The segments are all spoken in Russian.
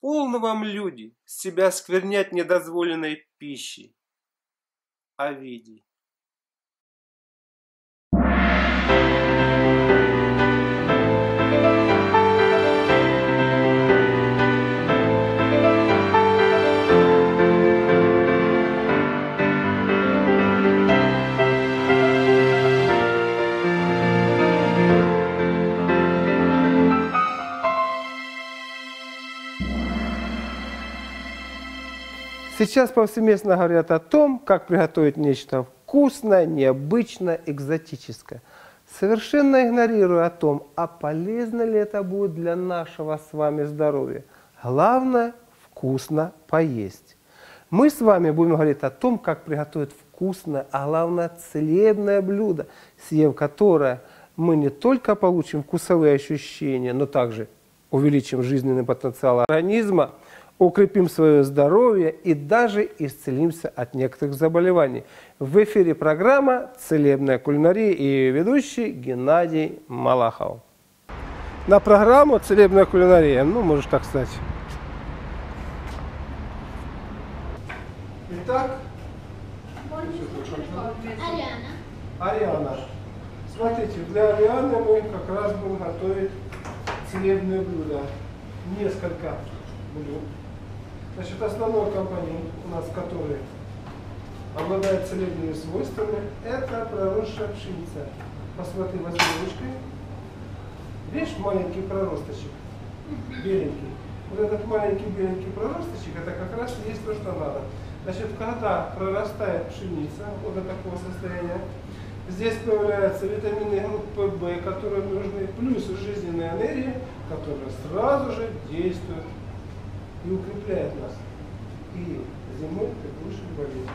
Полно вам, люди, себя сквернять недозволенной пищей. Овидий. Сейчас повсеместно говорят о том, как приготовить нечто вкусное, необычное, экзотическое. Совершенно игнорируя о том, а полезно ли это будет для нашего с вами здоровья. Главное – вкусно поесть. Мы с вами будем говорить о том, как приготовить вкусное, а главное целебное блюдо, съев которое мы не только получим вкусовые ощущения, но также увеличим жизненный потенциал организма – укрепим свое здоровье и даже исцелимся от некоторых заболеваний. В эфире программа «Целебная кулинария» и ведущий Геннадий Малахов. На программу «Целебная кулинария», ну, можешь так сказать. Итак, Ариана. Ариана. Смотрите, для Арианы мы как раз будем готовить целебное блюдо. Несколько блюд. Значит, основной компонент у нас, который обладает целебными свойствами, это проросшая пшеница. Посмотри, возьми ручкой. Видишь маленький проросточек? Беленький. Вот этот маленький беленький проросточек, это как раз и есть то, что надо. Значит, когда прорастает пшеница вот до такого состояния, здесь появляются витамины группы В, которые нужны, плюс жизненная энергия, которая сразу же действует и укрепляет нас. И зимой и лучше болезнь.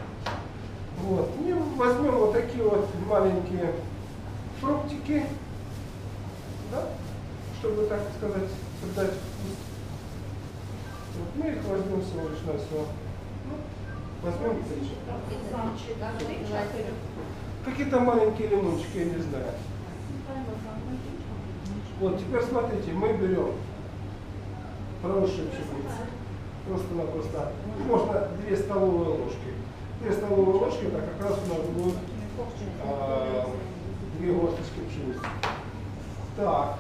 Вот. И возьмем вот такие вот маленькие фруктики, да, чтобы, так сказать, создать вкус. Вот мы их возьмем всего лишь на все. Ну, возьмем Какие-то маленькие лимончики, я не знаю. Вот, теперь смотрите, мы берем проросшую пшеницу, просто-напросто. Можно 2 столовые ложки. 2 столовые ложки, это как раз у нас будет а, 2 горсточки пшеницы. Так.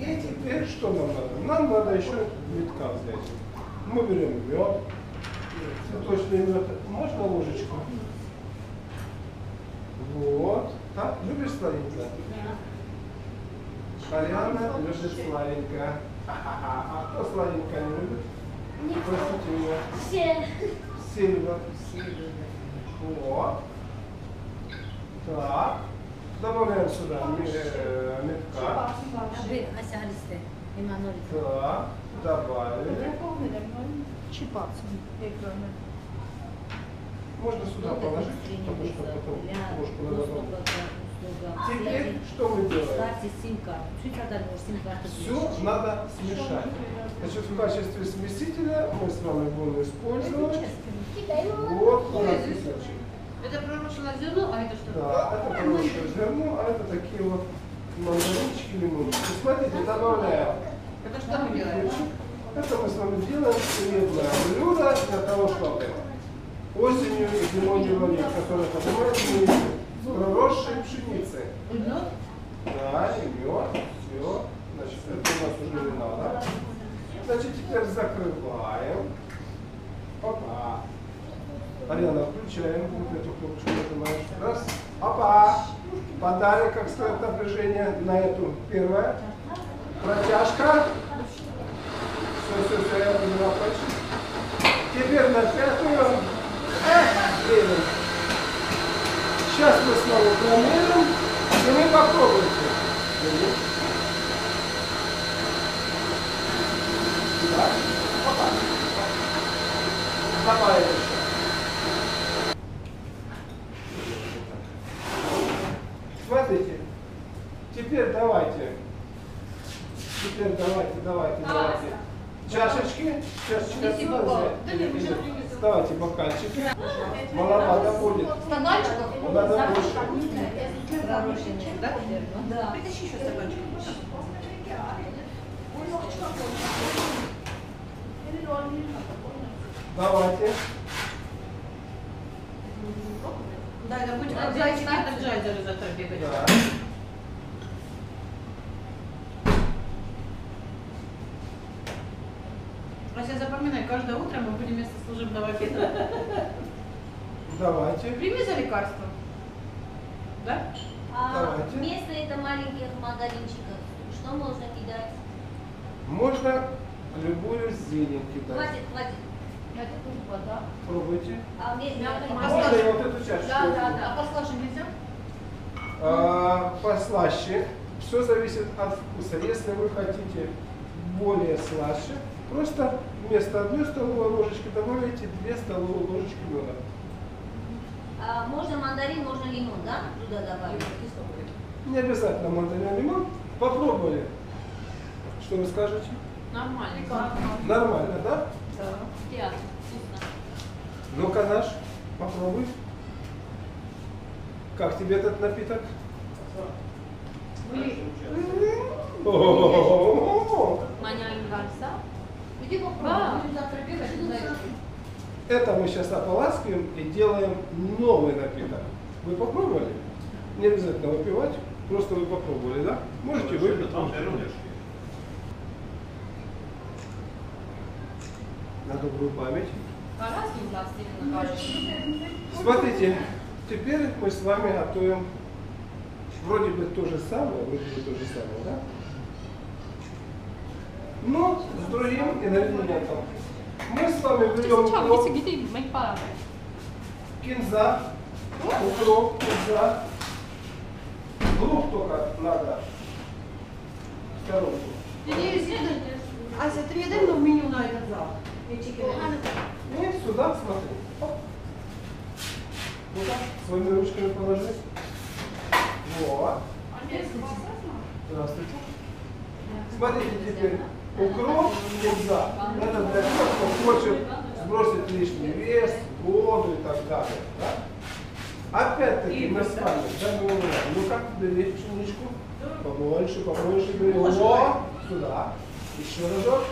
И теперь что нам надо? Нам надо еще медка взять. Мы берем мед, цветочный мед. Можно ложечку? Вот. Так, любишь сладенькое? Ариана любит сладенькое. А кто сладенькое не любит? Простите меня. Все. Сильва. Вот. Так. Добавляем сюда э, метка. Иманоль. Так. Добавили. Чипаться экраны. Можно сюда положить, потому что потом ложку надо Теперь что мы делаем? Ставьте сим-карту. Все надо смешать. Значит, в качестве смесителя мы с вами будем использовать вот кусочек. Это пророчило зерно, а это что? Да, это хорошее зерно, а это такие вот мандаринчики, лимончики. Смотрите, добавляем. Это что мы делаем? Это мы с вами делаем целебное блюдо для того, чтобы осенью и зимой не болеть, которое поднимается проросшей пшеницы. Мед? Да, и мед, все. Значит, это у нас уже не надо. Значит, теперь закрываем. Опа. Арена, включаем вот эту кнопочку, нажимаешь. Раз. Опа. Подарок, как стоит напряжение на эту. Первое. Протяжка. Все, все, все, я поняла. Теперь на пятую. Сейчас мы снова промерим, и вы попробуйте. Так, опа. Добавим. Смотрите. Теперь давайте. Теперь давайте, давайте, давайте. Чашечки. Чашечки. Давайте бокальчики. Маловато будет. Стаканчиков? Надо больше. Да? Притащи еще стаканчик. Давайте. Да, это будет да. это джайзеры завтра бегать. Да. Ася, запоминай, каждое утро мы будем вместо служебного обеда. Давайте. Прими за лекарство. Да? А Давайте. вместо это маленьких мандаринчиков, что можно кидать? Можно любую зелень кидать. Хватит, хватит. Это тут вода. Пробуйте. А мне масло. Можно и вот эту чашечку. Да, да, да. А послаше нельзя? А, послаще. Все зависит от вкуса. Если вы хотите более слаще, просто вместо одной столовой ложечки добавляйте 2 столовые ложечки меда. А можно мандарин, можно лимон, да? Туда добавить. Не обязательно мандарин лимон. Попробовали. Что вы скажете? Нормально. Нормально, да? Да. Приятно, вкусно. Ну-ка, наш, попробуй. Как тебе этот напиток? Маняем гарса. Иди попробуй, будем завтра бегать, зайчики. Это мы сейчас ополаскиваем и делаем новый напиток. Вы попробовали? Не обязательно выпивать, просто вы попробовали, да? Можете выпить. На добрую память. Смотрите, теперь мы с вами готовим вроде бы то же самое, вроде бы то же самое, да? Но с другим ингредиентом. Мы с вами берем укроп, кинза, укроп, кинза. Лук только надо в сторонку. Ася, ты мне дай нам меню на этот зал. И сюда смотри. Оп. Ну-ка, своими ручками положи. Вот. Здравствуйте. Смотрите теперь. Укроп, кинза. Это для тех, кто хочет сбросить лишний вес, воду и так далее. Да? Опять-таки мы с вами добавляем. Ну как бери пшеничку? Побольше, побольше бери. О, сюда. Еще разок.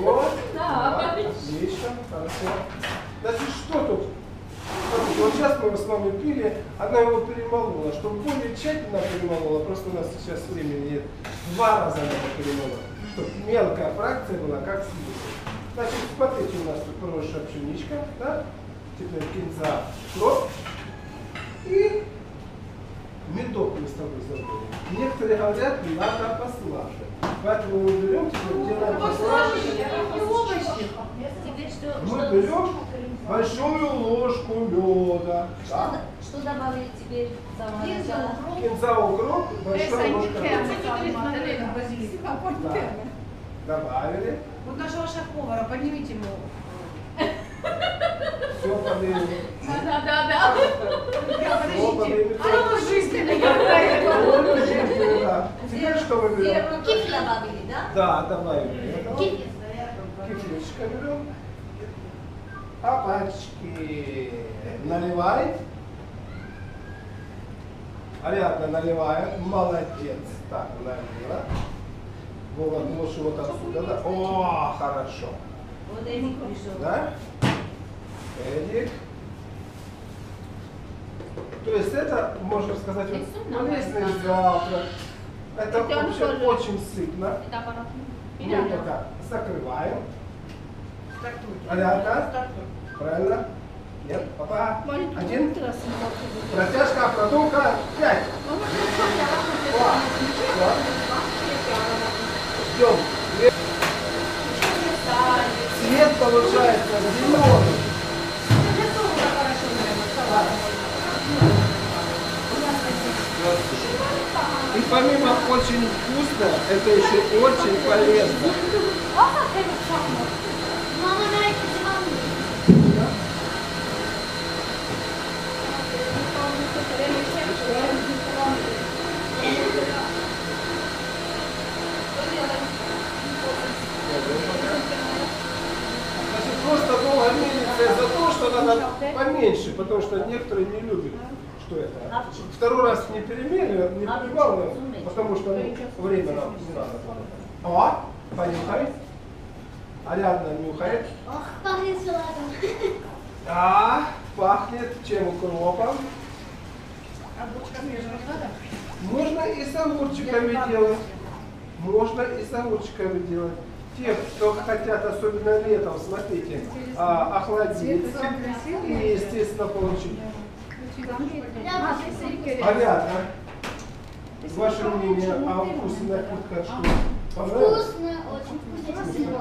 Вот. Да, Отлично, хорошо. Значит, что тут? Вот сейчас мы его с вами пили, она его перемолола. Чтобы более тщательно перемолола, просто у нас сейчас времени нет, два раза надо перемолоть. Чтобы мелкая фракция была, как смесь. Значит, смотрите, у нас тут хорошая пшеничка, да? Теперь кинза, кровь. И медок мы с тобой забыли. Некоторые говорят, надо послаше. Поэтому мы берем, делаем что? Мы берем большую ложку меда. Что, Да? что добавить теперь? Кинза укроп, большая ложка меда. Да. Добавили. Вот нашего шеф-повара, поднимите ему. Все поднимем. Да, да, да. Подождите. А ну, жизнь, я. Теперь что мы берем? Кефир добавили, да? Да, добавили. Кефир. Кефирчика берем. Опачки. Наливай. Ариадна наливает. Молодец. Так, налила. Вова, можешь вот отсюда, да? О, хорошо. Вот Эдик пришел. Да? Эдик. То есть это, можно сказать, вот, полезный нормально. завтрак. Это вообще очень сытно. Мы пока закрываем. Ариадна? Стартуй. Правильно? Нет? Папа? Один. раз Протяжка, продумка. Пять. Два. Два. Ждем. Цвет получается зеленый. И помимо очень вкусно, это еще очень полезно. Просто долго мельница за то, что надо поменьше, потому что некоторые не любят. Что это? Второй раз не перемели, потому что ну, время нам не надо. О, поехали. Ариадна нюхает. Ох, пахнет салатом. Да, пахнет чем укропом. А бочками же? Можно и с огурчиками делать. Можно и с огурчиками делать. Те, кто хотят, особенно летом, смотрите, а, охладиться и, естественно, получить. Понятно. Ваше мнение о вкусе напитка что? Понравилось? Вкусно, очень вкусно.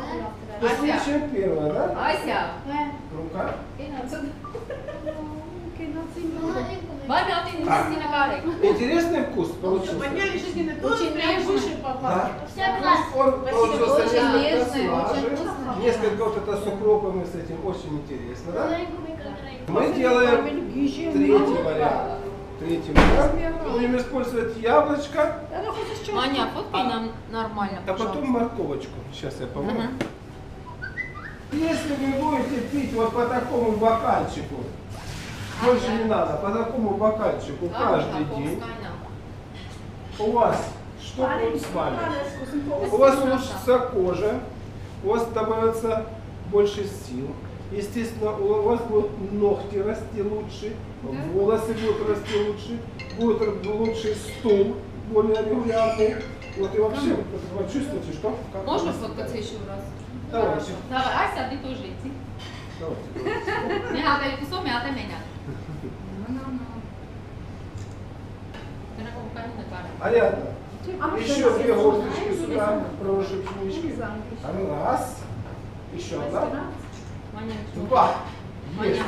Вкуснее, чем первое, да? Ася, atin sinä kare. Интересный вкус получился? Подняли жизненный тон, Очень прям выше попал. Да. Он получился Очень несколько вкусно. вот это с укропом и с этим очень интересно, да? Мы делаем третий вариант. Третий вариант. Будем использовать яблочко, Маня, фоткай нам нормально, а потом пожалуйста. морковочку. Сейчас я помогу. Если вы будете пить вот по такому бокальчику, больше не надо, по такому бокальчику каждый день, у вас что будет с вами? У вас улучшится кожа, у вас добавится больше сил. Естественно, у вас будут ногти расти лучше, волосы будут расти лучше, будет лучше стул, более регулярный. Вот и вообще, вот чувствуете, что? как Можно сфоткаться еще раз? Давайте, Давай, Ася, ты тоже иди. давайте. Joku some ata mennä. Tänä kun kanina kare. Понятно. Еще две горсточки сюда, пророжи пшенички. Раз. Еще одна. Маня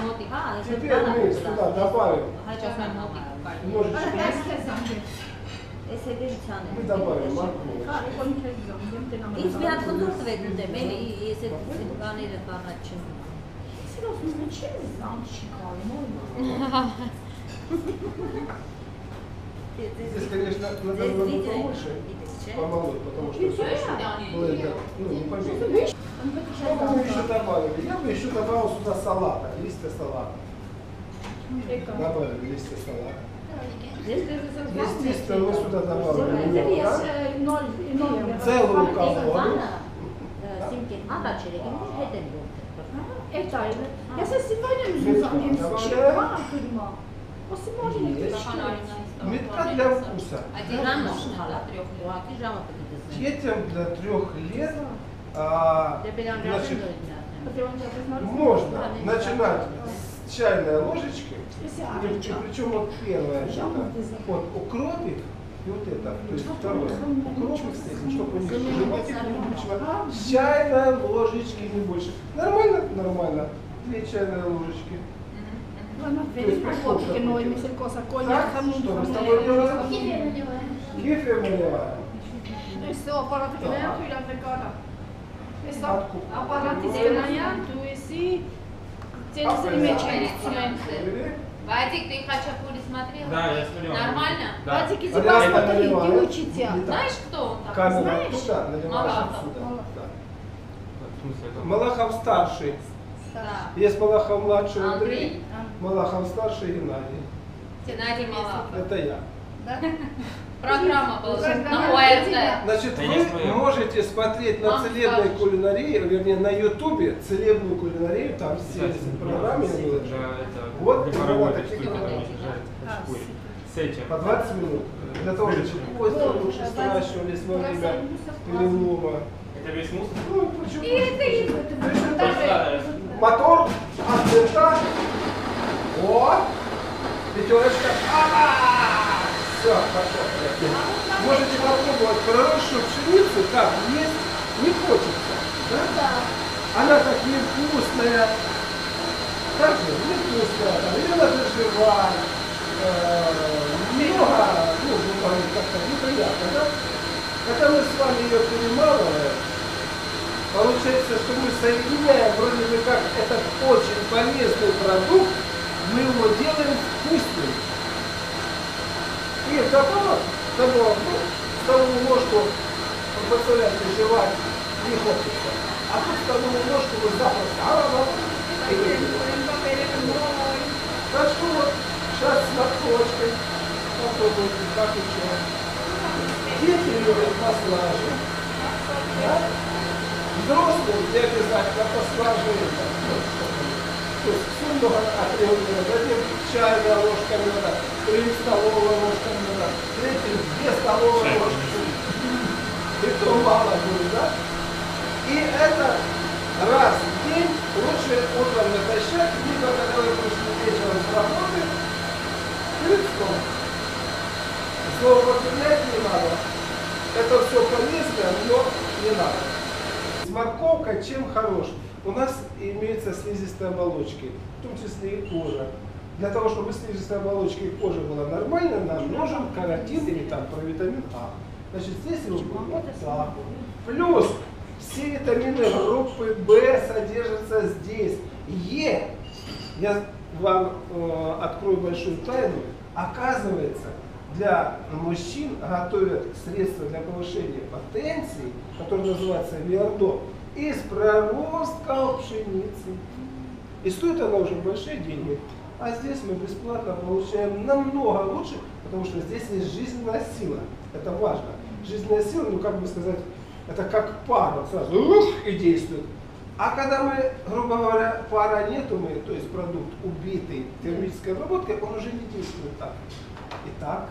мотик. А, это Теперь мы сюда добавим. Հաճախան мотик. Немножечко. Ես հետիցան եմ։ Մի դաբարեմ, մարկում։ Հա, ինքն էլ զոմ, դեմ տենամ։ Ինչ մի հատ խնդուրդ վեր դեմ, էլի ես այդ բաները բառած չեմ։ Սիրով ու չի զամ չի կարում։ Здесь, конечно, надо было бы побольше. помолоть, потому что все было это, ну, не померить. Что бы вы еще добавили? Я бы еще добавил сюда салата, листья салата. Добавили листья салата. Естественно, мы сюда добавили лука, ну, целую колоду. Simkin adaçerekin bir heden yoktu. Evet ayrı. это sen Silvanya'nın yüzünden hepsi şey var mı kırma? O Silvanya'nın yüzünden. Метка для вкуса. Один нужно до трех. Детям до трех лет а, значит, можно начинать с чайной ложечки, причем вот первое, вот укропик, и вот это, то есть второе, укропик здесь, чтобы у животик не С чайной ложечки не больше. Нормально? Нормально. Две чайные ложечки. Водки noimisel kosa konjak Так, что мы с тобой делаем? Теперь наливаем. Кефир наливаем. Tekana. Se Откуп. aparaatti siellä jätyisi. Sen se nimečenje. Или? Вадик, ты хачапури смотрел? Да, я смотрел. Нормально? Да. А тебя я смотри, учите. Не так. Знаешь, кто он там? Камера Знаешь? Малахов. Малахов старший. Да. Есть Малахов младший Андрей. Андрей, Малахов старший Геннадий. Геннадий Малахов. Это я. Программа была на ОРТ. Значит, вы можете смотреть на скажешь. кулинарии, вернее, на Ютубе целебную кулинарию, там все эти программы это Вот, А. По 20 минут. Для того, чтобы кости лучше сращивались во время перелома. Это весь мусор? Ну, почему? И это и. Да, Мотор от винта. Вот. Пятерочка. Все, хорошо. Можете попробовать проросшую пшеницу, как есть, не хочется. Да? Она так невкусная. Как же, невкусная. Там, надо жевать. Э, Много, ну, говорить как-то неприятно, да? Когда мы с вами ее перемалываем, Получается, что мы соединяем вроде бы как этот очень полезный продукт, мы его делаем вкусным. И добавок, добавок, ну, столовую ложку, представляете, жевать не хочется. А тут столовую ложку вы запросто, а, а, и. Так что вот, сейчас с морковочкой попробуйте, как еще. Дети любят послаже. Да? Взрослым обязательно посложнее. То есть все много отрезано, затем чайная ложка меда, три столовая ложка меда, третий две столовые ложки. И то мало будет, да? И это раз в день лучше утром натощак, либо когда вы пришли вечером с работы, перед сном. Злоупотреблять не надо. Это все полезно, но не надо. С морковкой чем хорош? У нас имеются слизистые оболочки, в том числе и кожа. Для того, чтобы слизистая оболочка и кожа была нормальной, нам нужен каротин или там провитамин А. Значит, здесь будет вот так. Плюс все витамины группы В содержатся здесь. Е, я вам э, открою большую тайну, оказывается, для мужчин готовят средства для повышения потенции, которое называется виардо, из проростков пшеницы. И стоит она уже большие деньги. А здесь мы бесплатно получаем намного лучше, потому что здесь есть жизненная сила. Это важно. Жизненная сила, ну как бы сказать, это как пара, сразу ух, и действует. А когда мы, грубо говоря, пара нету, мы, то есть продукт убитый термической обработкой, он уже не действует так. Итак,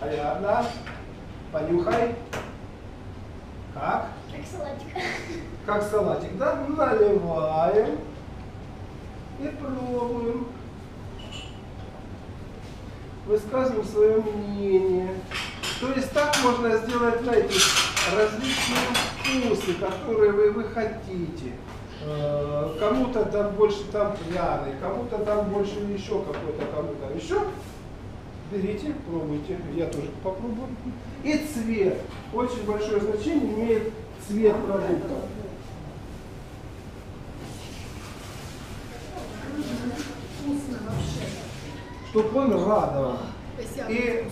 Ариадна, понюхай. Как? Как салатик. Как салатик, да? Наливаем и пробуем. Высказываем свое мнение. То есть так можно сделать, знаете, различные вкусы, которые вы, вы хотите. Э, Кому-то там больше там пряный, кому-то там больше еще какой-то, кому-то еще. Берите, пробуйте, я тоже попробую. И цвет. Очень большое значение имеет цвет продукта. Чтобы он радовал. И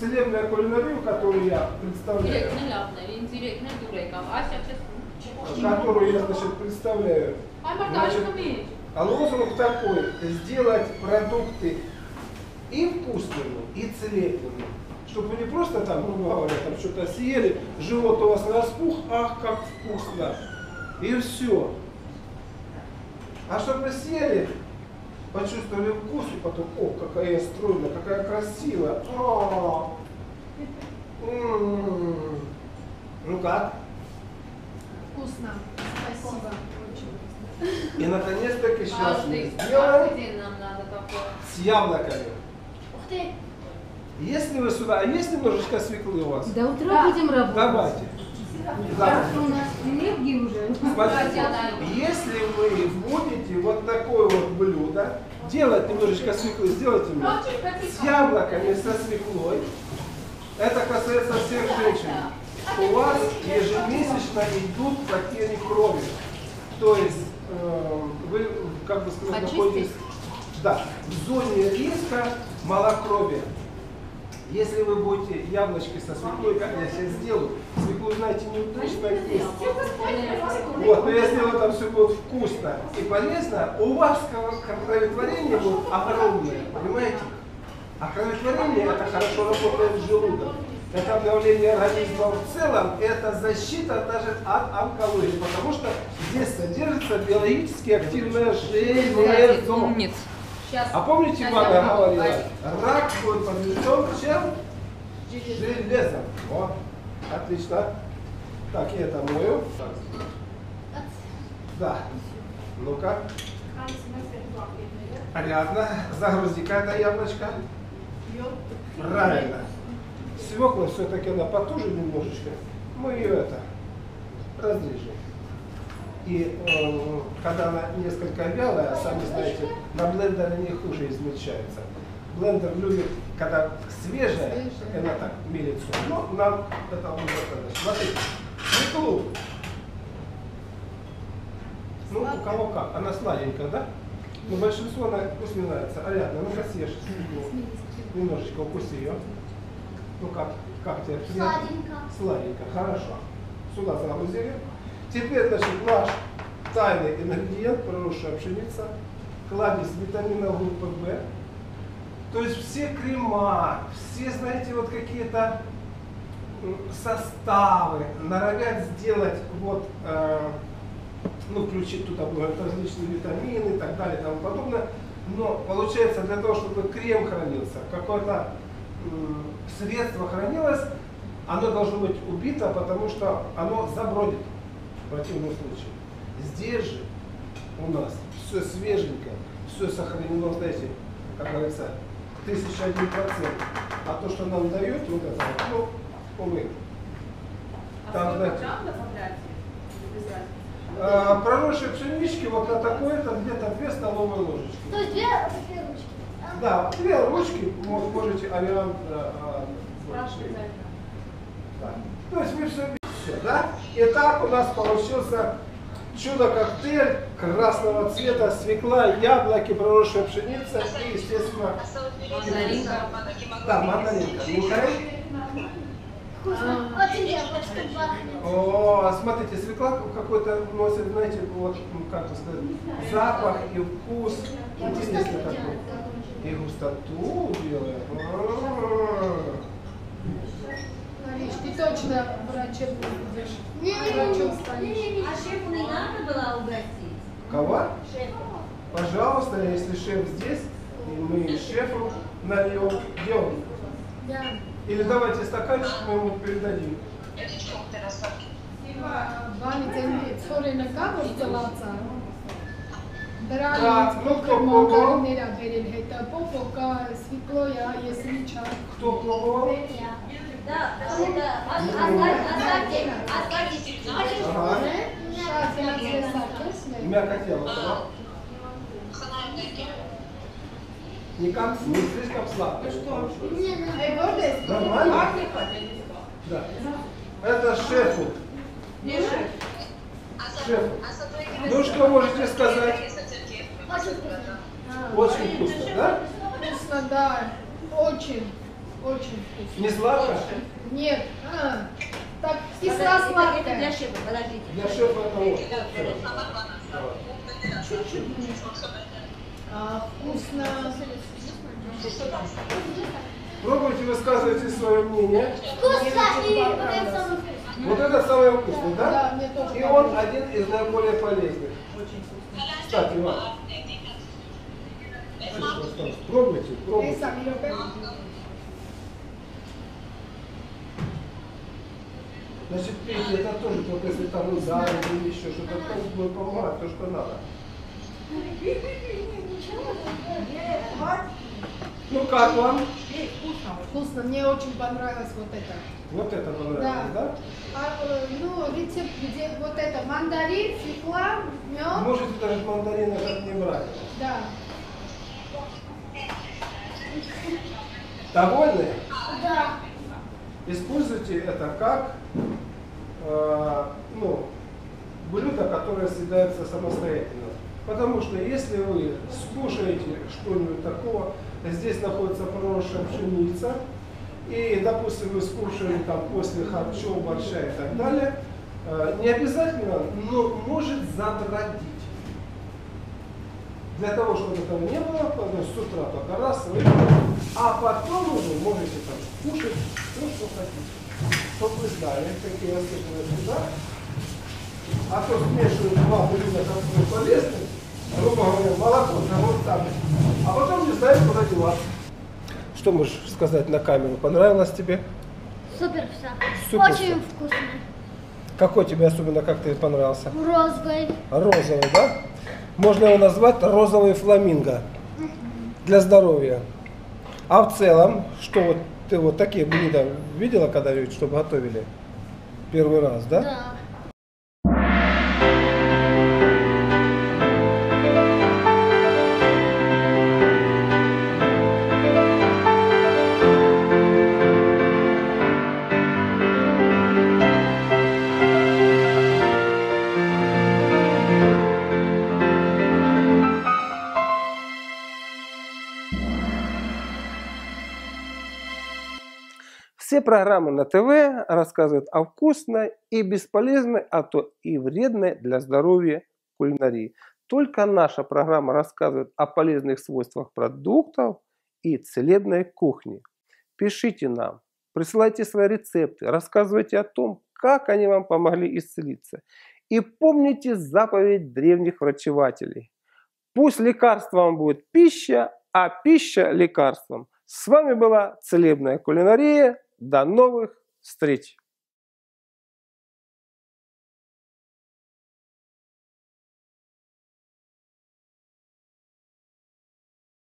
целебная кулинарию, которую я представляю, которую я, значит, представляю, bak Значит, а лозунг такой, сделать продукты и вкусными, и целебными. Чтобы вы не просто там, грубо говоря, там что-то съели, живот у вас распух, ах, как вкусно. И все. А чтобы вы съели, почувствовали вкус, и потом, о, какая стройная, какая красивая. А, м. Ну как? Вкусно. Спасибо. И наконец-таки сейчас мы сделаем с яблоками. Ты. Если вы сюда, а есть немножечко свеклы у вас? До утра будем работать. Давайте. Да. Завтра у нас энергии уже. Смотрите, если вы будете вот такое вот блюдо делать немножечко свеклы, сделайте мне с яблоками, со свеклой. Это касается всех женщин. У вас ежемесячно идут потери крови. То есть э, вы, как бы сказать, Очистить? находитесь да, в зоне риска малокровия. Если вы будете яблочки со свеклой, как я сейчас сделаю, свеклу, знаете, неудобно есть. Вот, но я сделаю там все будет вкусно и полезно, у вас кро- кроветворение будет огромное, понимаете? А кроветворение это хорошо работает желудок. Это обновление организма в целом, это защита даже от онкологии, потому что здесь содержится биологически активное железо. Сейчас. А помните, Сейчас мама я говорила, рак будет побежден чем? Железом. Вот, отлично. Так, я это мою. Да. Ну-ка. Понятно. Загрузи-ка это яблочко. Правильно. Свекла все-таки она потуже немножечко. Мы ее это разрежем. И э, когда она несколько вялая, сами знаете, на блендере не хуже измельчается. Блендер любит, когда свежая, она так мелит всё. Но нам это уже достаточно. Смотрите, свеклу. Ну, у кого как. Она сладенькая, да? Но большинство она вкусно нравится. Ариадна, ну-ка съешь свеклу. Немножечко укуси ее. Ну как? Как тебе? Сладенько. Сладенько, хорошо. Сюда загрузили. Теперь, значит, наш тайный ингредиент, проросшая пшеница, кладезь витамина группы В. То есть все крема, все, знаете, вот какие-то составы, норовят сделать вот, э, ну, включить туда различные витамины и так далее и тому подобное. Но получается для того, чтобы крем хранился, какое-то м, средство хранилось, оно должно быть убито, потому что оно забродит в противном случае. Здесь же у нас все свеженькое, все сохранено, знаете, как говорится, тысяча один процент. А то, что нам дают, вот это, ну, увы. А Там? Без разницы. а, проросшей пшенички вот на такое-то где-то две столовые ложечки. То есть две такие ручки. Да, две ручки мо- можете а, Спрашивай за это. Да. То есть вы все видите, да? И так у нас получился чудо-коктейль красного цвета, свекла, яблоки, проросшая пшеница и, естественно, Мандаринка. да, мандаринка. Михаил? Вкусно. Очень яблочко пахнет. О, смотрите, свекла какой-то носит, знаете, вот, ну, как бы сказать, запах и вкус. Интересный такой. И густоту делает. Точно врачом будешь. Врачом станешь. А шефу не надо было угостить? Кого? Шефу. Пожалуйста, если шеф здесь, и мы шефу нальем, где он? Да. Или давайте стаканчик мы ему передадим. Karimera, berenheta, popoka, svikloja, jesniča. Кто пробовал? Я. Да, это оставьте, оставьте, оставьте. Ага. Мягко тело, да? Не, как, не слишком сладко. Что? Не, не. Ej, Bordes, Нормально? Да. Это шефу. Не шеф. Шефу. Ну что можете сказать? Очень вкусно. Очень вкусно, да? вкусно, да. Очень, очень вкусно. Не сладко? Нет, а, так Это для кисло-сладкое. шефа, подождите. Для шефа это вот. Чуть-чуть. А, вкусно. Пробуйте, высказывайте свое мнение. Вкусно и вот это самое вкусное. Вот это самое вкусное, Да, да? мне тоже И он один из наиболее полезных. Очень вкусно. Кстати, Иван. Пробуйте, пробуйте. Значит, пейте это тоже, только если там удар или еще что-то, то будет помогать, то, что надо. Ну как вам? Вкусно, мне очень понравилось вот это. Вот это понравилось, Да. да? А, э, ну, рецепт, где вот это мандарин, свекла, мед. Можете даже мандарины как не брать. Да. Довольны? Да. Используйте это как ну, блюдо, которое съедается самостоятельно. Потому что если вы скушаете что-нибудь такого, здесь находится проросшая пшеница, и, допустим, вы скушали там после харчо, борща и так далее, э, не обязательно, но может забродить. Для того, чтобы этого не было, ну, с утра только раз, а потом уже можете там кушать все, что хотите. Чтобы вы знали, какие особенности, да? А то смешивают два блюда, которые полезны, грубо говоря, молоко того там, а потом не знают, куда деваться. Что можешь сказать на камеру? Понравилось тебе? Супер все. Супер Очень всё. вкусно. Какой тебе особенно, как тебе понравился? Розовый. Розовый, да? Можно его назвать розовый фламинго для здоровья. А в целом, что вот ты вот такие блюда видела когда-нибудь, чтобы готовили? Первый раз, да? Да. Все программы на ТВ рассказывают о вкусной и бесполезной, а то и вредной для здоровья кулинарии. Только наша программа рассказывает о полезных свойствах продуктов и целебной кухне. Пишите нам, присылайте свои рецепты, рассказывайте о том, как они вам помогли исцелиться. И помните заповедь древних врачевателей. Пусть лекарством будет пища, а пища лекарством. С вами была Целебная кулинария. До новых встреч!